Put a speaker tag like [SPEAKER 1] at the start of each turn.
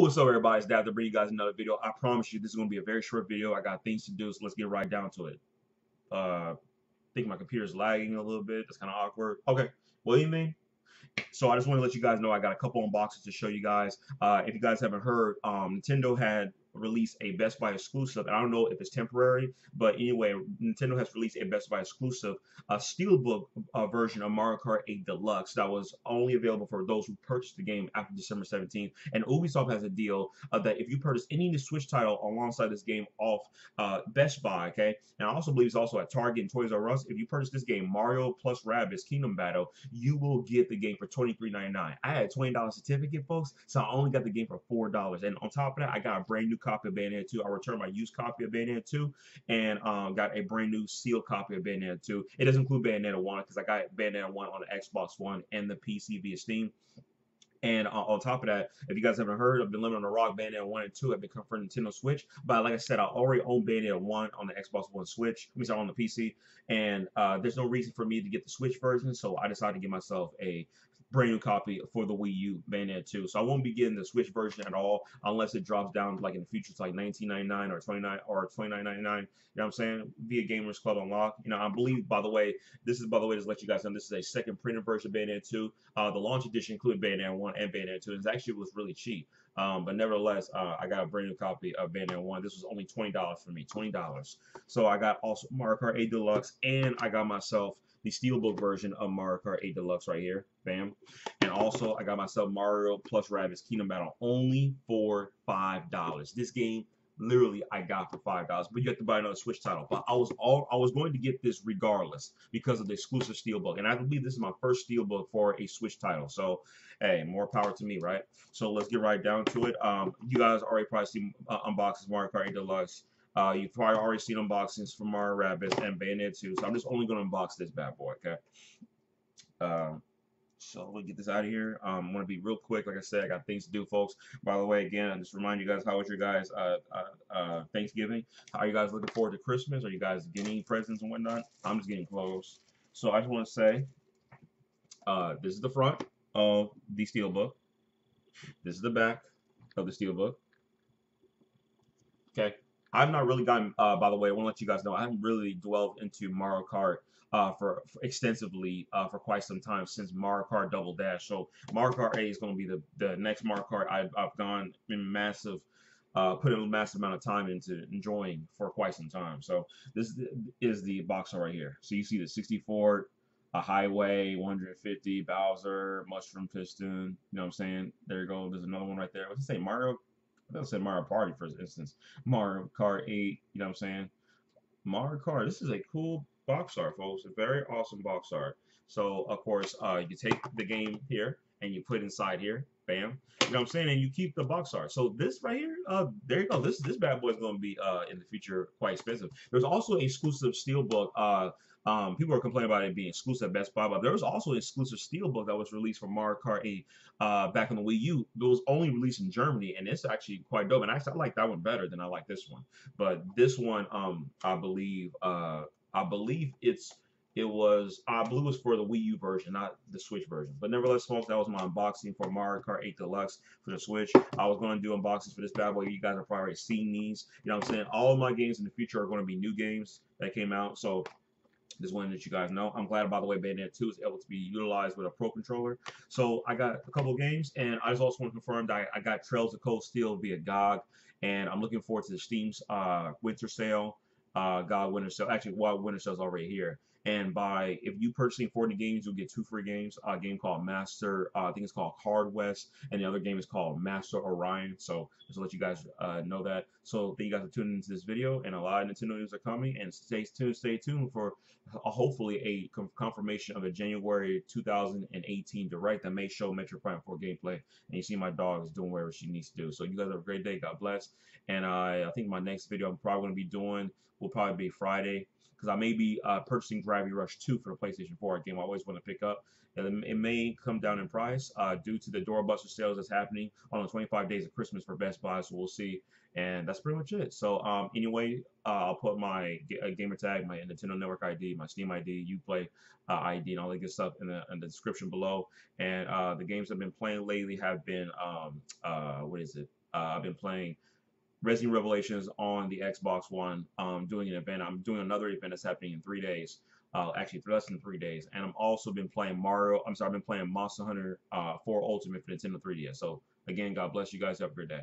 [SPEAKER 1] what's up, everybody? It's Dad to bring you guys another video. I promise you, this is going to be a very short video. I got things to do, so let's get right down to it. Uh, I think my computer's lagging a little bit. That's kind of awkward. Okay, what do you mean? So I just want to let you guys know I got a couple unboxings to show you guys. Uh, if you guys haven't heard, um, Nintendo had release a Best Buy exclusive. I don't know if it's temporary, but anyway, Nintendo has released a Best Buy exclusive a steelbook uh, version of Mario Kart 8 Deluxe that was only available for those who purchased the game after December 17th. And Ubisoft has a deal uh, that if you purchase any Switch title alongside this game off uh, Best Buy, okay, and I also believe it's also at Target and Toys R Us. If you purchase this game, Mario plus Rabbids Kingdom Battle, you will get the game for $23.99. I had a $20 certificate, folks, so I only got the game for $4. And on top of that, I got a brand new copy of Bayonetta 2. I returned my used copy of Bayonetta 2 and um, got a brand new sealed copy of Bayonetta 2. It doesn't include Bayonetta 1 because I got Bayonetta 1 on the Xbox One and the PC via Steam. And uh, on top of that, if you guys haven't heard, I've been living on the rock. Bayonetta 1 and 2 I've been coming for Nintendo Switch. But like I said, I already own Bayonetta 1 on the Xbox One Switch. I mean, sorry, on the PC. And uh, there's no reason for me to get the Switch version, so I decided to get myself a brand new copy for the Wii U Bayonetta 2. So I won't be getting the Switch version at all unless it drops down like in the future to like 19.99 or 29 or 29.99. You know what I'm saying? Via Gamers Club Unlock. You know, I believe by the way, this is by the way to let you guys know this is a second printed version of Bayonetta 2. Uh, the launch edition included Bayonetta 1 and Bayonetta 2. It actually was really cheap. Um, but nevertheless, uh, I got a brand new copy of Bayonetta 1. This was only $20 for me, $20. So I got also Mario Kart 8 Deluxe and I got myself the Steelbook version of Mario Kart 8 Deluxe right here. Bam. And also, I got myself Mario plus Rabbids Kingdom Battle only for $5. This game, literally, I got for $5. But you have to buy another Switch title. But I was all I was going to get this regardless because of the exclusive Steelbook. And I believe this is my first Steelbook for a Switch title. So, hey, more power to me, right? So let's get right down to it. Um, you guys already probably seen uh, unboxes Mario Kart 8 Deluxe. Uh, you've probably already seen unboxings from Mario Rabbids and Bayonetta 2, so I'm just only going to unbox this bad boy, okay? Um, so we'll get this out of here. Um, I'm going to be real quick. Like I said, I got things to do, folks. By the way, again, I just remind you guys, how was your guys' uh, uh, uh, Thanksgiving? How are you guys looking forward to Christmas? Are you guys getting presents and whatnot? I'm just getting clothes. So I just want to say, uh, this is the front of the Steelbook. This is the back of the Steelbook. Okay. I've not really gotten, uh, by the way, I want to let you guys know, I haven't really dwelled into Mario Kart uh, for, for, extensively uh, for quite some time since Mario Kart Double Dash. So Mario Kart 8 is going to be the, the next Mario Kart I've, I've gone in massive, uh, put in a massive amount of time into enjoying for quite some time. So this is the box right here. So you see the 64, a highway, 150, Bowser, mushroom piston. You know what I'm saying? There you go. There's another one right there. What's it say? Mario I said Mario Party, for instance. Mario Kart 8, you know what I'm saying? Mario Kart, this is a cool box art, folks. A very awesome box art. So, of course, uh, you take the game here and you put inside here. Bam. You know what I'm saying? And you keep the box art. So this right here, uh, there you go. This this bad boy is going to be uh, in the future quite expensive. There's also an exclusive steelbook uh, um, people are complaining about it being exclusive Best Buy, but there was also an exclusive Steelbook that was released for Mario Kart 8 uh, back on the Wii U. It was only released in Germany, and it's actually quite dope. And actually, I like that one better than I like this one. But this one, um, I believe, uh, I believe it's it was believe it was for the Wii U version, not the Switch version. But nevertheless, folks, that was my unboxing for Mario Kart 8 Deluxe for the Switch. I was going to do unboxings for this bad boy. You guys have probably seen these. You know what I'm saying? All of my games in the future are going to be new games that came out. So wanted to let you guys know. I'm glad, by the way, Bayonetta 2 is able to be utilized with a Pro Controller. So I got a couple games, and I just also want to confirm that I got Trails of Cold Steel via GOG, and I'm looking forward to the Steam's uh, winter sale, uh, GOG winter sale. Actually, well, winter sale is already here. And by if you purchasing 40 games, you'll get two free games. A game called Master, uh, I think it's called Card West, and the other game is called Master Orion. So just to let you guys uh, know that. So thank you guys for tuning into this video, and a lot of Nintendo news are coming. And stay tuned, stay tuned for uh, hopefully a confirmation of a January 2018 direct that may show Metroid Prime 4 gameplay. And you see my dog is doing whatever she needs to do. So you guys have a great day. God bless. And uh, I think my next video I'm probably going to be doing will probably be Friday. because I may be uh, purchasing Gravity Rush 2 for the PlayStation 4, a game I always want to pick up. And it may come down in price uh, due to the doorbuster sales that's happening on the 25 days of Christmas for Best Buy. So we'll see. And that's pretty much it. So um, anyway, uh, I'll put my uh, gamer tag, my Nintendo Network ID, my Steam ID, UPlay uh, ID, and all that good stuff in the, in the description below. And uh, the games I've been playing lately have been, um, what is it? I've been playing Resident Revelations on the Xbox One. Um, doing an event. I'm doing another event that's happening in three days. Uh, actually, less than three days. And I'm also been playing Mario. I'm sorry, I've been playing Monster Hunter uh, 4 Ultimate for Nintendo 3DS. So again, God bless you guys. Have a great day.